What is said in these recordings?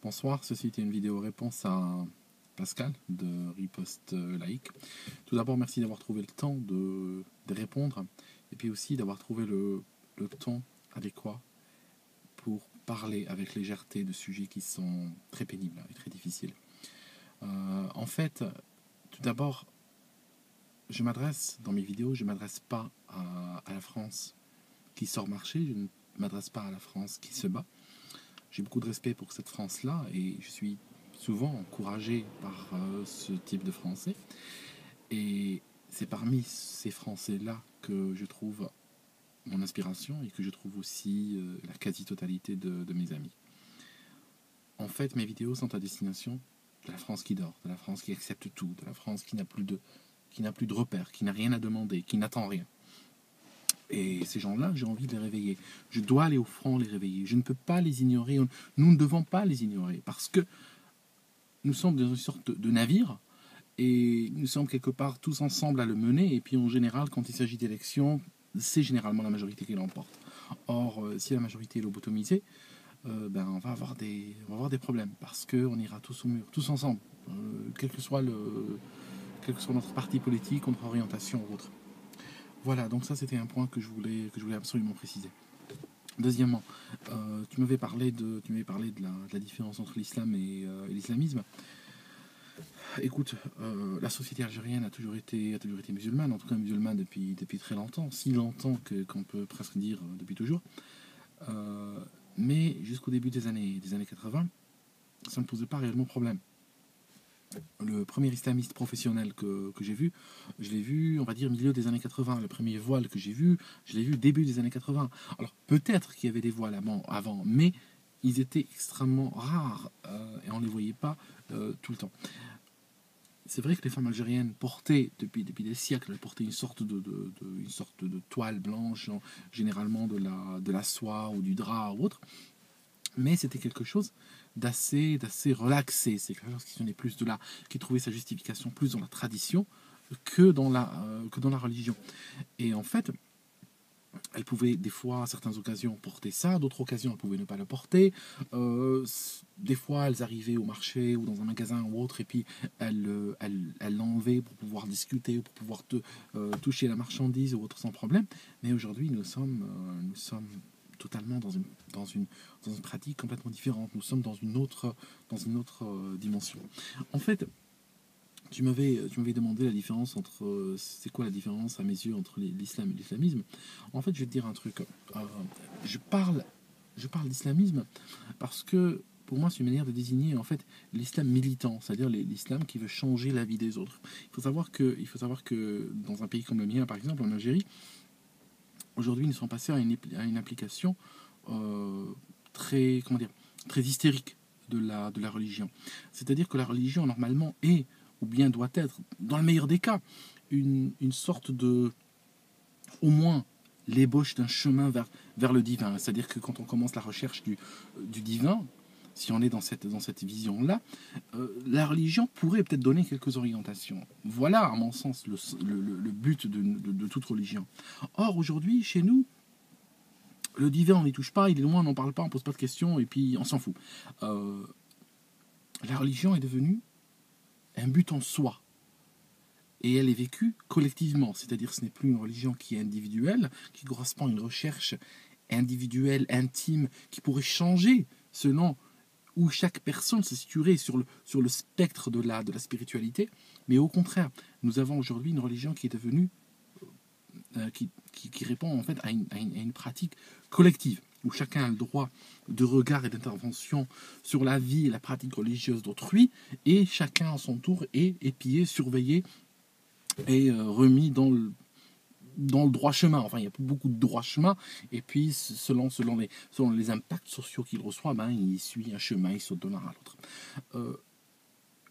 Bonsoir, ceci est une vidéo réponse à Pascal de Riposte Laïque. Tout d'abord, merci d'avoir trouvé le temps de, répondre et puis aussi d'avoir trouvé le, ton adéquat pour parler avec légèreté de sujets qui sont très pénibles et très difficiles. Euh, en fait, tout d'abord, je m'adresse dans mes vidéos, je ne m'adresse pas à, à, la France qui sort marcher, je ne m'adresse pas à la France qui se bat. J'ai beaucoup de respect pour cette France-là et je suis souvent encouragé par euh, ce type de Français. Et c'est parmi ces Français-là que je trouve mon inspiration et que je trouve aussi euh, la quasi-totalité de, mes amis. En fait, mes vidéos sont à destination de la France qui dort, de la France qui accepte tout, de la France qui n'a plus de, qui n'a plus de repères, qui n'a rien à demander, qui n'attend rien. Et ces gens-là, j'ai envie de les réveiller. Je dois aller au front les réveiller. Je ne peux pas les ignorer. Nous ne devons pas les ignorer parce que nous sommes dans une sorte de navire et nous sommes quelque part tous ensemble à le mener. Et puis en général, quand il s'agit d'élections, c'est généralement la majorité qui l'emporte. Or, euh, si la majorité est lobotomisée, euh, ben, on, va avoir des, on va avoir des problèmes parce qu'on ira tous au mur, tous ensemble, euh, quel, que soit le, quel que soit notre parti politique, notre orientation ou autre. Voilà, donc ça c'était un point que je voulais, absolument préciser. Deuxièmement, euh, tu m'avais parlé de, tu parlé de la, différence entre l'islam et, euh, l'islamisme. Écoute, euh, la société algérienne a toujours été, a toujours été musulmane, en tout cas musulmane depuis, très longtemps, si longtemps que, qu'on peut presque dire depuis toujours. Mais jusqu'au début des années 80, ça ne posait pas réellement problème le premier islamiste professionnel que, que j'ai vu, je l'ai vu, on va dire, milieu des années 80. Le premier voile que j'ai vu, je l'ai vu début des années 80. Alors, peut-être qu'il y avait des voiles avant, mais ils étaient extrêmement rares euh, et on ne les voyait pas euh, tout le temps. C'est vrai que les femmes algériennes portaient, depuis, depuis des siècles, portaient une sorte de, de, de, une sorte de toile blanche, généralement de la, de la soie ou du drap ou autre, mais c'était quelque chose d'assez d'assez relaxé. C'est quelque chose qui venait plus de là, qui trouvait sa justification plus dans la tradition que dans la, euh, que dans la religion. Et en fait, elle pouvait des fois, à certaines occasions, porter ça, d'autres occasions, elle pouvait ne pas le porter. Euh, des fois, elles arrivaient au marché ou dans un magasin ou autre, et puis elles euh, l'enlevaient pour pouvoir discuter, pour pouvoir toucher la marchandise ou autre sans problème. Mais aujourd'hui, nous sommes, nous sommes totalement dans une, dans, une, dans une pratique complètement différente. Nous sommes dans une autre, dans une autre euh, dimension. En fait, tu m'avais, tu m'avais demandé la différence entre. Euh, c'est quoi la différence à mes yeux entre l'islam et l'islamisme En fait, je vais te dire un truc. Euh, je parle, je parle d'islamisme parce que pour moi, c'est une manière de désigner en fait l'islam militant, c'est-à-dire l'islam qui veut changer la vie des autres. Il faut savoir que, il faut savoir que dans un pays comme le mien, par exemple, en Algérie, aujourd'hui, nous sommes passés à une, application euh, très, comment dire, très hystérique de la, de la religion. C'est-à-dire que la religion, normalement, est, ou bien doit être, dans le meilleur des cas, une, une sorte de, au moins, l'ébauche d'un chemin vers, vers le divin. C'est-à-dire que quand on commence la recherche du, du divin, si on est dans cette, dans cette vision-là, euh, la religion pourrait peut-être donner quelques orientations. Voilà, à mon sens, le, but de, toute religion. Or, aujourd'hui, chez nous, le divin, on n'y touche pas, il est loin, on n'en parle pas, on ne pose pas de questions, et puis on s'en fout. Euh, la religion est devenue un but en soi. Et elle est vécue collectivement, c'est-à-dire ce n'est plus une religion qui est individuelle, qui correspond à une recherche individuelle, intime, qui pourrait changer selon où chaque personne se situerait sur le, sur le spectre de la, de la spiritualité, mais au contraire, nous avons aujourd'hui une religion qui est devenue, euh, qui, qui, qui, répond en fait à une, à, une, à une, pratique collective, où chacun a le droit de regard et d'intervention sur la vie et la pratique religieuse d'autrui, et chacun à son tour est épié, surveillé et euh, remis dans le, dans le droit chemin. Enfin, il y a beaucoup de droit chemin. Et puis, selon, les, impacts sociaux qu'il reçoit, ben, il suit un chemin, il d'un à l'autre. Euh,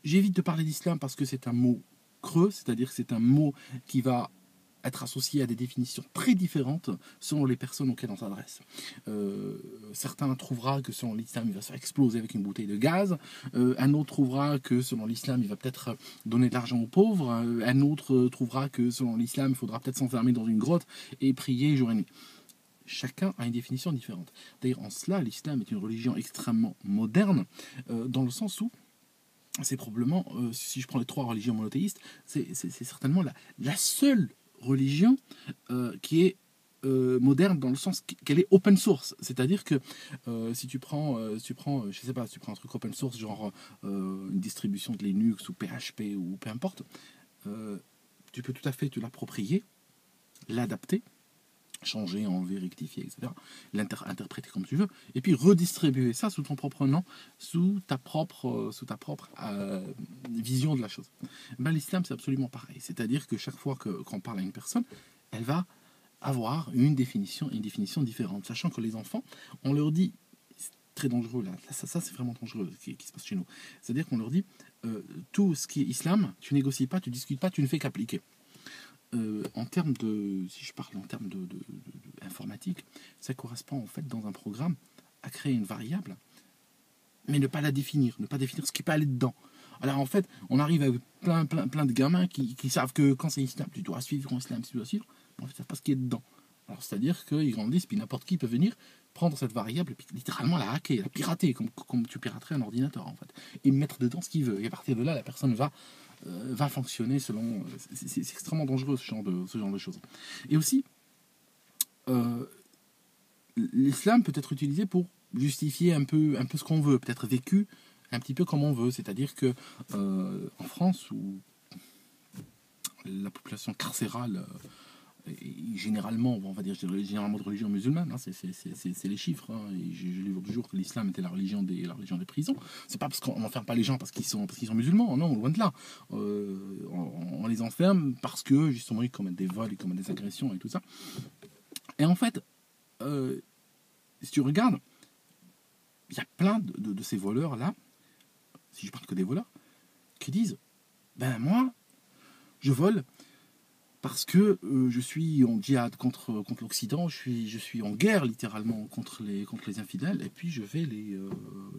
J'évite de parler d'islam parce que c'est un mot creux, c'est-à-dire que c'est un mot qui va être associé à des définitions très différentes selon les personnes auxquelles on s'adresse. Euh, certains trouvera que selon l'islam, il va se faire exploser avec une bouteille de gaz. Euh, un autre trouvera que selon l'islam, il va peut-être donner de l'argent aux pauvres. Euh, un autre trouvera que selon l'islam, il faudra peut-être s'enfermer dans une grotte et prier jour et nuit. chacun a une définition différente. D'ailleurs, en cela, l'islam est une religion extrêmement moderne, dans le sens où c'est probablement, si je prends les trois religions monothéistes, c'est certainement la, seule religion euh, qui est moderne dans le sens qu'elle est open source. C'est-à-dire que si tu prends, tu prends, je sais pas, si tu prends un truc open source, genre une distribution de Linux ou PHP ou peu importe, tu peux tout à fait te l'approprier, l'adapter, changer, enlever, rectifier, etc. L'interpréter comme tu veux, et puis redistribuer ça sous ton propre nom, sous ta propre, euh, sous ta propre euh, vision de la chose. Ben, L'islam, c'est absolument pareil. C'est-à-dire que chaque fois qu'on parle à une personne, elle va avoir une définition, une définition différente. Sachant que les enfants, on leur dit, c'est très dangereux là, ça, ça c'est vraiment dangereux ce qui, se passe chez nous. C'est-à-dire qu'on leur dit, euh, tout ce qui est islam, tu négocies pas, tu discutes pas, tu ne fais qu'appliquer. Euh, en termes de, si je parle en termes de, informatique, ça correspond en fait dans un programme à créer une variable, mais ne pas la définir, ne pas définir ce qui peut aller dedans. Alors en fait, on arrive avec plein, plein, plein de gamins qui, savent que quand c'est islam, tu dois suivre, quand islam, tu dois suivre, mais en fait, ils savent pas ce qui est dedans. Alors c'est-à-dire qu'ils grandissent, puis n'importe qui peut venir prendre cette variable et puis littéralement la hacker, la pirater, comme, comme tu piraterais un ordinateur en fait, et mettre dedans ce qu'il veut. Et à partir de là, la personne va va fonctionner selon. C'est extrêmement dangereux ce genre de, ce genre de choses. Et aussi, euh, l'islam peut être utilisé pour justifier un peu, un peu ce qu'on veut, peut-être vécu un petit peu comme on veut. C'est-à-dire que euh, en France, où la population carcérale généralement, on va dire généralement de religion musulmane, hein, c'est les chiffres. Hein, j'ai lu l'autre jour que l'islam était la religion des, la religion des prisons. C'est pas parce qu'on n'enferme pas les gens parce qu'ils sont, parce qu'ils sont musulmans, non, loin de là. Euh, on, les enferme parce que justement ils commettent des vols, ils commettent des agressions et tout ça. Et en fait, euh, si tu regardes, il y a plein de, de ces voleurs-là, si je parle que des voleurs, qui disent, ben moi, je vole parce que euh, je suis en djihad contre, contre l'Occident, je suis, je suis en guerre littéralement contre les, contre les infidèles, et puis je vais les, euh,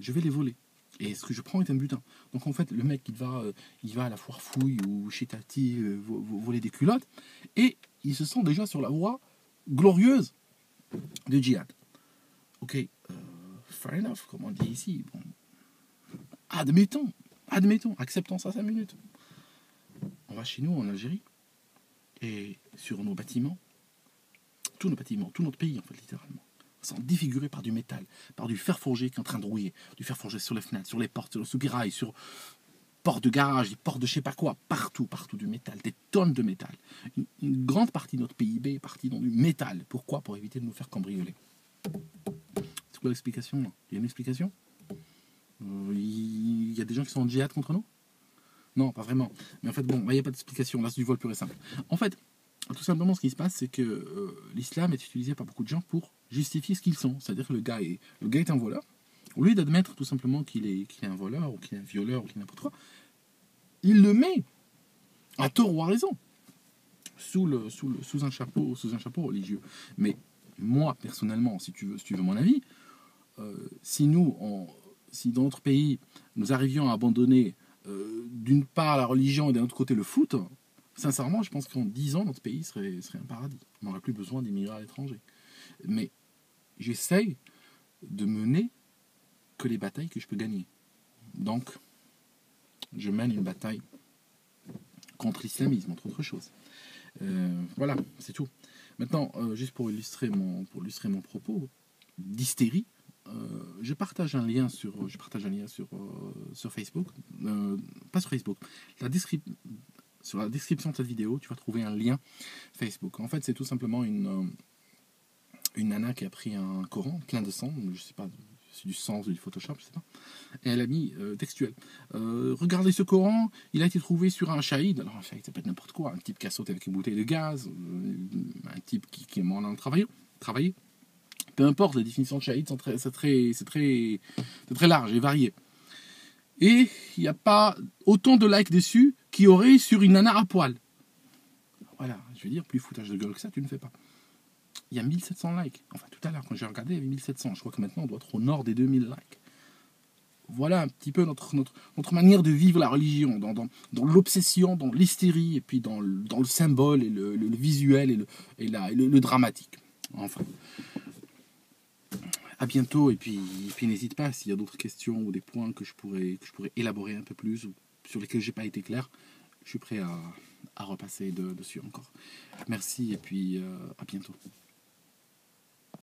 je vais les voler. Et ce que je prends est un butin. Donc en fait, le mec, il va, euh, il va à la foire fouille ou chez Tati voler des culottes, et il se sent déjà sur la voie glorieuse de djihad. Ok, fair enough, comme on dit ici. Admettons, admettons, acceptons ça 5 minutes. On va chez nous en Algérie et sur nos bâtiments, tous nos bâtiments, tout notre pays en fait littéralement, sont défigurés par du métal, par du fer forgé qui est en train de rouiller, du fer forgé sur les fenêtres, sur les portes, sur le soupirail, sur portes de garage, des portes de je sais pas quoi, partout, partout du métal, des tonnes de métal. Une, grande partie de notre PIB est partie dans du métal. Pourquoi? Pour éviter de nous faire cambrioler. C'est quoi l'explication? Il y a une explication? Euh, Il y a des gens qui sont en djihad contre nous? Non, pas vraiment. Mais en fait, bon, il n'y a pas d'explication. Là, c'est du vol pur et simple. En fait, tout simplement, ce qui se passe, c'est que euh, l'islam est utilisé par beaucoup de gens pour justifier ce qu'ils sont. C'est-à-dire que le gars, est, le gars est un voleur. Au lieu d'admettre tout simplement qu'il est, est un voleur, ou qu'il est un violeur, ou qu'il est n'importe quoi, il le met à tort ou à raison sous, un chapeau, sous un chapeau religieux. Mais moi, personnellement, si tu veux, si mon avis, euh, si nous, si dans notre pays, nous arrivions à abandonner euh, d'une part la religion et d'un autre côté le foot, sincèrement, je pense qu'en 10 ans, notre pays serait, un paradis. On n'aurait plus besoin d'immigrer à l'étranger. Mais j'essaye de mener que les batailles que je peux gagner. Donc, je mène une bataille contre l'islamisme, entre autres choses. Euh, voilà, c'est tout. Maintenant, euh, juste pour illustrer mon, propos d'hystérie, je partage un lien sur, je partage un lien sur, euh, sur Facebook, euh, pas sur Facebook, la sur la description de cette vidéo, tu vas trouver un lien Facebook. En fait, c'est tout simplement une, une nana qui a pris un Coran plein de sang, je sais pas, c'est du sang ou du Photoshop, je sais pas, et elle a mis textuel. regardez ce Coran, il a été trouvé sur un shahid, alors un shahid ça peut être n'importe quoi, un type qui a sauté avec une bouteille de gaz, un type qui, qui est mort dans le travail, travailler peu importe, les définitions de shahid, c'est très, très, très large et varié. Et il n'y a pas autant de likes dessus qu'il y aurait sur une nana à poil. Voilà, je veux dire, plus foutage de gueule que ça, tu ne fais pas. Il y a 1700 likes. Enfin, tout à l'heure, quand j'ai regardé, il y avait 1700. Je crois que maintenant, on doit être au nord des 2000 likes. Voilà un petit peu notre, notre, notre manière de vivre la religion, dans, l'obsession, dans l'hystérie, et puis dans le, dans le symbole, et le, visuel, et, le, la, et le dramatique. Enfin. À bientôt et puis, n'hésite pas s'il y a d'autres questions ou des points que je pourrais, que je pourrais élaborer un peu plus ou sur lesquels j'ai pas été clair, je suis prêt à, repasser dessus encore. Merci et puis à bientôt.